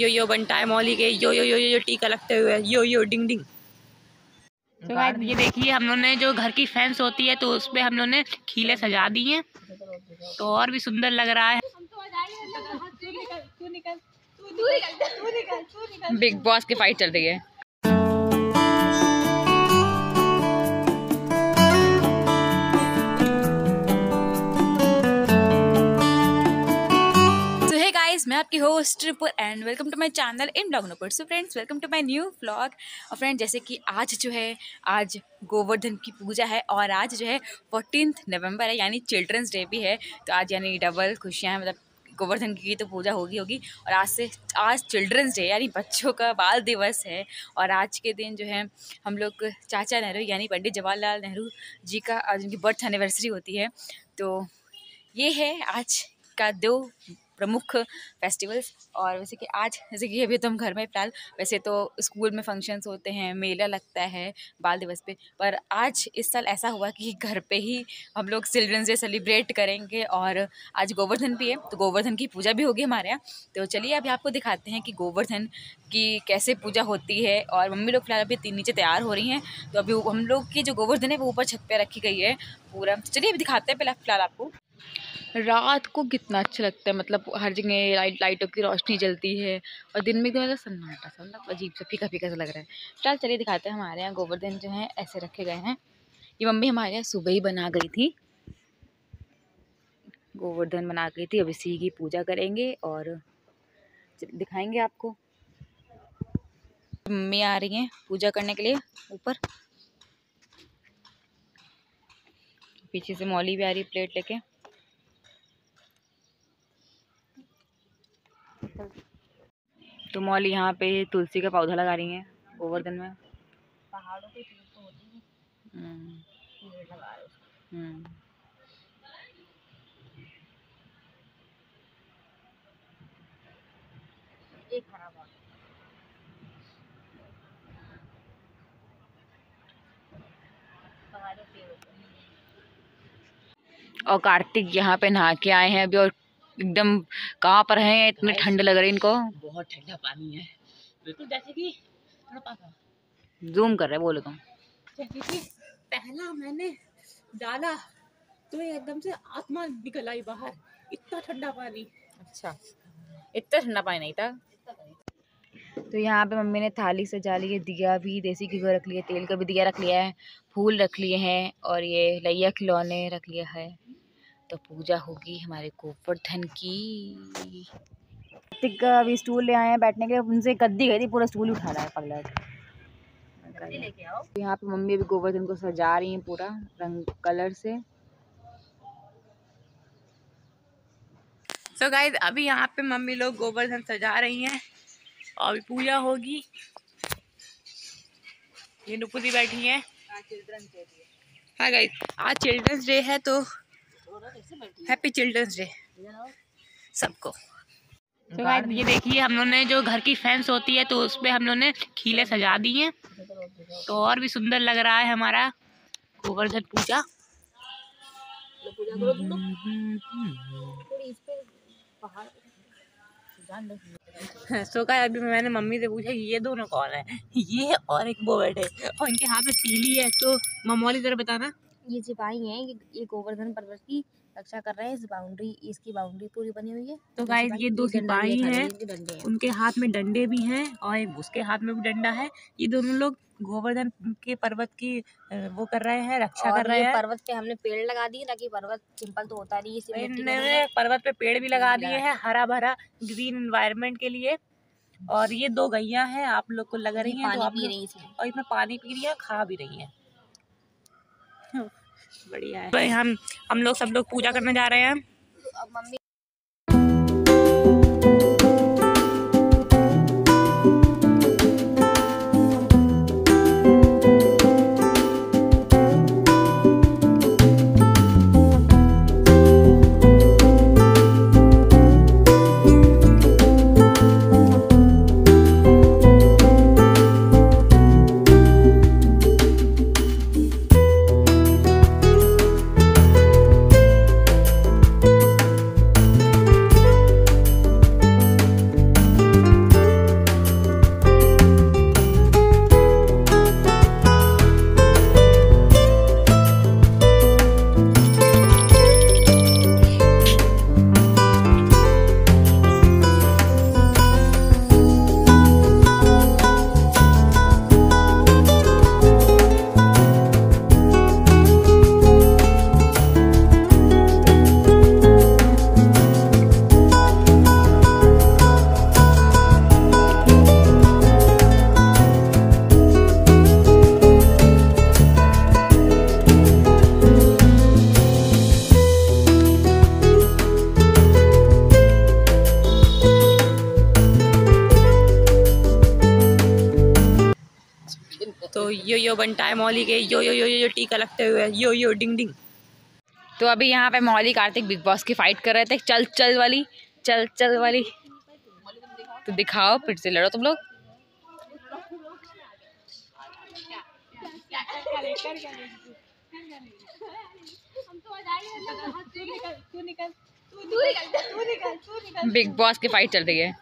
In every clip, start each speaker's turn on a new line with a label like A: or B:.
A: यो यो बनता है मौली के यो यो यो यो टीका लगते हुए यो यो डिंग डिंग तो गाइस ये देखिए हम लोग ने जो घर की फैंस होती है तो उस पर हम लोग ने खीले सजा दी हैं। तो और भी सुंदर लग रहा है। बिग बॉस की फाइट चल रही है।
B: आपकी host ट्रिपुर and welcome to my channel in blog नोपर so friends welcome to my new blog और फ्रेंड जैसे कि आज जो है, आज गोवर्धन की पूजा है और आज जो है फोर्टीन नवंबर है, यानी चिल्ड्रंस डे भी है। तो आज यानी डबल खुशियाँ हैं मतलब गोवर्धन की तो पूजा होगी होगी। और आज से, आज चिल्ड्रंस डे यानी बच्चों का बाल दिवस है। और आज के दिन जो है, हम लोग चाचा नेहरू, यानी पंडित जवाहरलाल नेहरू जी का आज उनकी बर्थ एनिवर्सरी होती है। तो ये है आज का दो प्रमुख फेस्टिवल्स और वैसे कि आज, जैसे कि अभी तो हम घर में फ़िलहाल, वैसे तो स्कूल में फ़ंक्शंस होते हैं, मेला लगता है बाल दिवस पे, पर आज इस साल ऐसा हुआ कि घर पे ही हम लोग चिल्ड्रंस डे सेलिब्रेट करेंगे और आज गोवर्धन भी है तो गोवर्धन की पूजा भी होगी हमारे यहाँ। तो चलिए अभी आपको दिखाते हैं कि गोवर्धन की कैसे पूजा होती है और मम्मी लोग फ़िलहाल अभी तीन नीचे तैयार हो रही हैं तो अभी हम लोग की जो गोवर्धन है वो ऊपर छत पर रखी गई है पूरा। चलिए अभी दिखाते हैं पहले फ़िलहाल आपको। रात को कितना अच्छा लगता है मतलब हर जगह लाइट लाइटों की रोशनी जलती है और दिन में एकदम मतलब सन्नाटा सा मतलब अजीब सा, फीका फीका सा लग रहा है। चल, चलिए दिखाते हैं हमारे यहाँ गोवर्धन जो है, ऐसे रखे गए हैं। ये मम्मी हमारे यहाँ सुबह ही बना गई थी। गोवर्धन बना गई थी, अब इसी की पूजा करेंगे और दिखाएँगे आपको। मम्मी आ रही हैं पूजा करने के लिए ऊपर। पीछे से मौली भी आ रही है प्लेट लेके। तो मौली यहाँ पे तुलसी का पौधा लगा रही है गोवर्धन में पहाड़ों पे तो होती हम्म। हम्म। और कार्तिक यहाँ पे नहा के आए हैं अभी और एकदम कहाँ पर हैं इतनी ठंड लग रही इनको।
A: बहुत ठंडा पानी है। बिल्कुल जैसे कि
B: जूम कर रहे बोलो तुम।
A: जैसे कि पहला मैंने डाला तो एकदम से आत्मा निकल आई बाहर। इतना ठंडा पानी।
B: अच्छा। इतना ठंडा पानी नहीं था? तो यहाँ पे मम्मी ने थाली सजा ली है दिया भी देसी घी रख लिया तेल का भी दिया रख लिया है फूल रख लिए हैं और ये लैया खिलौने रख लिया है। तो पूजा होगी हमारे गोवर्धन की। कार्तिक अभी स्टूल ले आए हैं बैठने के लिए उनसे गद्दी गई थी पूरा स्टूल उठा रहा है पगला। यहाँ पे मम्मी अभी गोवर्धन को सजा रही हैं पूरा रंग कलर से।
A: तो so गाइज़ अभी यहाँ पे मम्मी लोग गोवर्धन सजा रही हैं और अभी पूजा होगी। ये नुपुरी बैठी है। हाँ गाइज़ आज चिल्ड्रंस डे है तो हैप्पी चिल्ड्रंस डे सबको। तो ये देखिए, हम लोग ने जो घर की फैंस होती है तो उस पर हम लोग ने खीले सजा दी हैं। तो और भी सुंदर लग रहा है हमारा गोवर्धन पूजा। सो का अभी मैंने मम्मी से पूछा ये दोनों कौन है? ये और एक वो बैठे और इनके हाथ में तीली है तो ममोली जरा बताना।
B: ये सिपाही हैं ये, ये गोवर्धन पर्वत की रक्षा कर रहे हैं इस बाउंड्री इसकी बाउंड्री पूरी बनी हुई है।
A: तो गाइस ये दो सिपाही हैं उनके हाथ में डंडे भी हैं और उसके हाथ में भी डंडा है। ये दोनों लोग गोवर्धन के पर्वत की वो कर रहे हैं रक्षा कर रहे हैं।
B: पर्वत पे हमने पेड़ लगा दिए ताकि पर्वत सिंपल तो होता
A: नहीं पर्वत पे पेड़ भी लगा दिए हैं हरा भरा ग्रीन इन्वायरमेंट के लिए। और ये दो गैया हैं आप लोग को लग रही हैं तो आप और इसमें पानी पी रही है खा भी रही है। बढ़िया है। भाई हम हम लोग सब लोग पूजा करने जा रहे हैं। मम्मी बनता है मौली के यो यो यो यो टीका लगते हुए यो यो डिंग डिंग।
B: तो अभी यहाँ पे मौली कार्तिक बिग बॉस की फाइट कर रहे थे चल चल वाली चल चल वाली। तो दिखाओ फिर से लड़ो तुम लोग। बिग बॉस की फाइट चल रही है।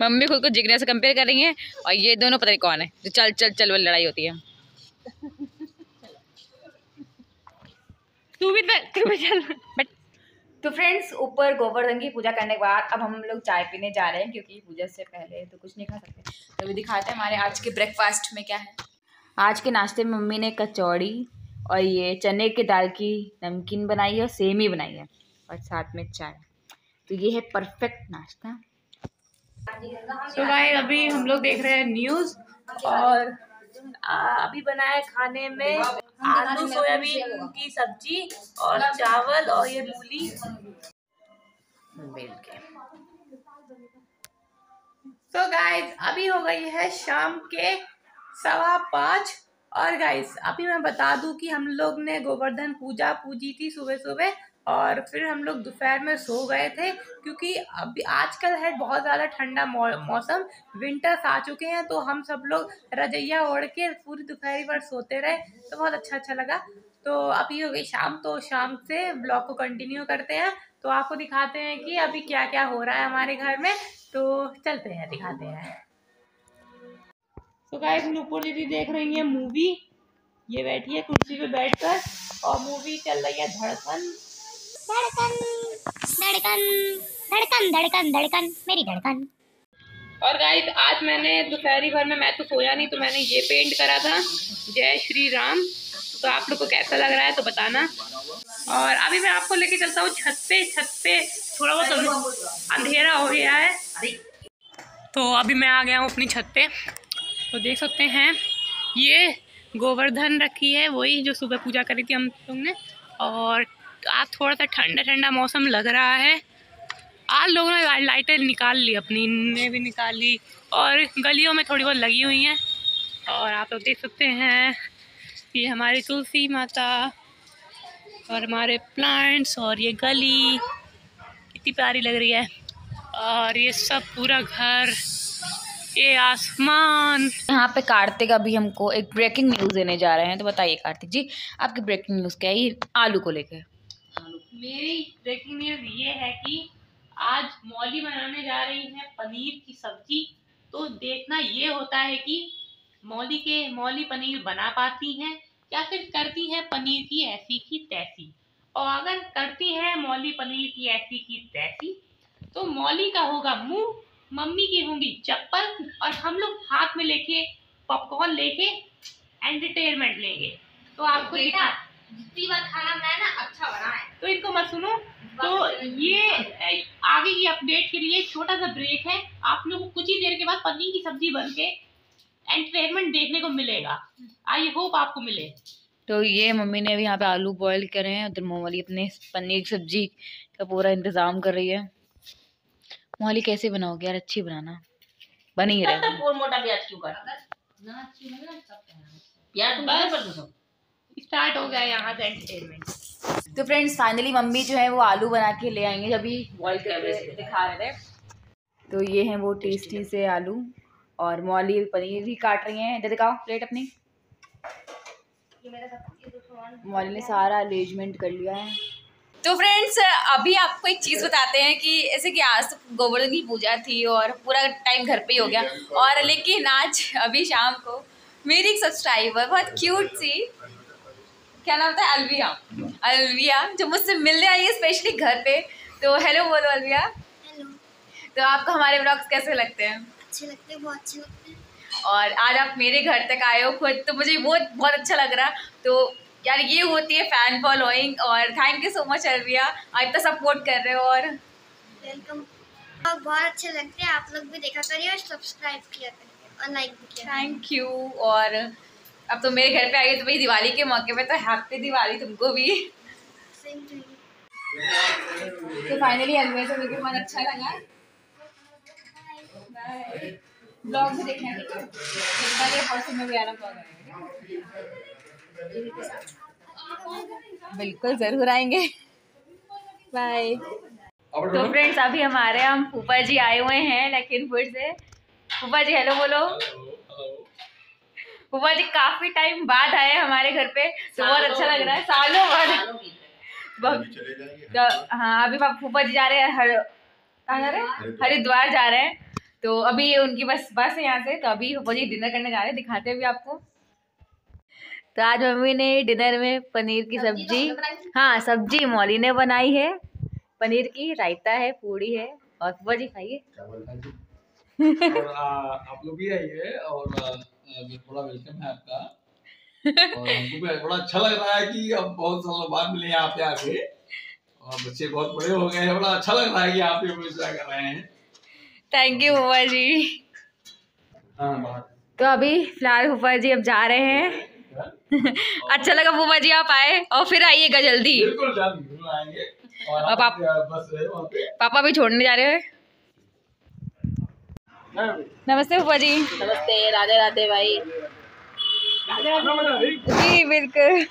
B: मम्मी खुद को जिगने से कंपेयर कर रही है और ये दोनों पता नहीं कौन है जो चल चल चल वाली लड़ाई होती है।
A: तू भी तू भी चल।
B: बट तो फ्रेंड्स ऊपर गोवर्धन की पूजा करने के बाद अब हम लोग चाय पीने जा रहे हैं क्योंकि पूजा से पहले तो कुछ नहीं खा सकते। तो अभी दिखाते हैं हमारे आज के ब्रेकफास्ट में क्या है। आज के नाश्ते में मम्मी ने कचौड़ी और ये चने की दाल की नमकीन बनाई है और सेमी बनाई है और साथ में चाय। तो ये है परफेक्ट नाश्ता।
A: तो भाई अभी हम लोग देख रहे हैं न्यूज़ और अभी बनाया खाने में आलू सोयाबीन की सब्ज़ी और चावल और ये मूली। बेल के तो गाइस अभी हो गई है शाम के सवा पाँच। और गाइस अभी मैं बता दूँ कि हम लोग ने गोवर्धन पूजा पूजी थी सुबह सुबह और फिर हम लोग दोपहर में सो गए थे, क्योंकि अभी आजकल है बहुत ज़्यादा ठंडा मौसम विंटर्स आ चुके हैं तो हम सब लोग रजैया ओढ़ के पूरी दोपहरी भर सोते रहे तो बहुत अच्छा अच्छा लगा। तो अभी हो गई शाम तो शाम से ब्लॉग को कंटिन्यू करते हैं तो आपको दिखाते हैं कि अभी क्या क्या हो रहा है हमारे घर में तो चलते हैं, दिखाते हैं। तो गाइस नूपुर दीदी देख रही है मूवी ये बैठी है कुर्सी पे बैठकर, और मूवी चल रही है धड़कन।
C: धड़कन धड़कन धड़कन धड़कन धड़कन, मेरी धड़कन।
A: और गाइस आज मैंने दोपहरी भर में, मैं तो सोया नहीं तो मैंने ये पेंट करा था। जय श्री राम। तो आप लोग को कैसा लग रहा है तो बताना। और अभी मैं आपको लेके चलता हूँ छत पे छत पे थोड़ा बहुत अंधेरा हो गया है। तो अभी मैं आ गया हूँ अपनी छत पे तो देख सकते हैं, ये गोवर्धन रखी है, वही जो सुबह पूजा करी थी हम लोग ने। और आज थोड़ा सा ठंडा ठंडा मौसम लग रहा है। आज लोगों ने लाइटें निकाल ली अपनी, ने भी निकाल ली और गलियों में थोड़ी बहुत लगी हुई हैं। और आप लोग देख सकते हैं, ये हमारी तुलसी माता और हमारे प्लांट्स और ये गली, कितनी प्यारी लग रही है। और ये सब पूरा घर, ये आसमान।
B: यहाँ पे कार्तिक अभी हमको एक ब्रेकिंग न्यूज़ देने जा रहे हैं तो बताइए कार्तिक जी, आपकी ब्रेकिंग न्यूज़ क्या है? ये आलू को लेकर।
A: मेरी ब्रेकिंग न्यूज़ ये है कि आज मौली बनाने जा रही है पनीर की सब्ज़ी। तो देखना ये होता है कि मौली के मौली पनीर बना पाती हैं या फिर करती है पनीर की ऐसी की तैसी। और अगर करती है मौली पनीर की ऐसी की तैसी तो मौली का होगा मुँह मम्मी की होंगी चप्पल और हम लोग हाथ में लेके पॉपकॉर्न लेके एंटरटेनमेंट लेंगे। तो आपको दिखा
C: जितनी बार खाना बनाया ना अच्छा बना है।
A: तो इनको मत सुनो। तो ये आगे की अपडेट के लिए छोटा सा ब्रेक है। आप लोगों को कुछ ही देर के बाद पनीर की सब्ज़ी बन के एंटरटेनमेंट देखने को मिलेगा। आई होप आपको मिले।
B: तो ये मम्मी ने अभी यहाँ पे आलू बॉईल करे हैं उधर मोवाली अपने पनीर की सब्ज़ी का पूरा इंतज़ाम कर रही है। मोवाली कैसे बनाओगे यार? अच्छी बनाना। बन ही रहा है।
D: मोटा प्याज क्यों काटा? प्याज तुम
A: बस। स्टार्ट हो गया यहाँ से एंटरटेनमेंट
B: तो फ्रेंड्स फाइनली मम्मी जो है वो आलू बना के ले आएँगे अभी बॉईल करके दिखा रहे थे तो ये हैं वो टेस्टी से आलू और मौली पनीर भी काट रही हैं। इधर दिखाओ प्लेट अपनी। मौली ने सारा अरेंजमेंट कर लिया है। तो फ्रेंड्स अभी आपको एक चीज़ बताते हैं कि ऐसे कि आज तो गोवर्धन की पूजा थी और पूरा टाइम घर पे ही हो गया। और लेकिन आज अभी शाम को मेरी एक सब्सक्राइबर बहुत क्यूट सी क्या नाम था? अलविया। अलविया जो मुझसे मिलने आई है स्पेशली घर पे। तो हेलो बोलो अलविया।
C: हेलो
B: तो आपको हमारे ब्लॉग्स कैसे लगते हैं?
C: अच्छे लगते हैं बहुत अच्छे लगते हैं।
B: और आज आप मेरे घर तक आए हो खुद तो मुझे बहुत बहुत अच्छा लग रहा। तो यार ये होती है फ़ैन फॉलोइंग और थैंक यू सो मच अलविया। आप इतना सपोर्ट कर रहे हो और
C: वेलकम बहुत अच्छे लगते हैं आप लोग भी देखा करिए और सब्सक्राइब किया करिए और लाइक भी किया
B: थैंक यू और अब तो मेरे घर पे आई तो भाई दिवाली के मौके पे तो हैप्पी दिवाली तुमको भी। तो फाइनली अलविया से मुझे बहुत अच्छा लगा. ब्लॉग भी देखना ठीक है? परसों में भी आना ब्लॉग बिल्कुल ज़रूर आएँगे। बाय तो फ्रेंड्स अभी हमारे हम फूफा जी आए हुए हैं लखीमपुर से फूफा जी हेलो बोलो। फूफा जी काफ़ी टाइम बाद आए हमारे घर पे तो बहुत अच्छा लग रहा है सालों बाद। तो हाँ अभी फूफा जी जा रहे हैं हर कहाँ जा रहे हैं? हरिद्वार। जा रहे हैं। तो अभी ये उनकी बस बस है यहाँ से तो अभी फूफा जी डिनर करने जा रहे हैं दिखाते हैं भी आपको। तो आज मम्मी ने डिनर में पनीर की सब्ज़ी हाँ सब्ज़ी मौली ने बनाई है। पनीर की रायता है पूड़ी है और फूफा जी खाइए।
E: आप लोग भी आइए और वेलकम है आपका। और हमको भी बड़ा अच्छा लग रहा है कि अब बहुत सालों बाद मिले यहाँ पे आके और बच्चे बहुत बड़े हो गए हैं बड़ा अच्छा लग रहा है कि यहाँ पे हम कर रहे हैं।
B: थैंक यू फूफा जी
E: हाँ
B: तो अभी फ़िलहाल फूफा जी अब जा रहे हैं। अच्छा लगा फूफा जी आप आए और फिर आइएगा जल्दी।
E: बिल्कुल आएँगे। और
B: अब आप-
E: आप बस है वहाँ पे।
B: पापा भी छोड़ने जा रहे हैं। नमस्ते फूफा जी।
D: नमस्ते राधे राधे भाई।
B: जी बिल्कुल।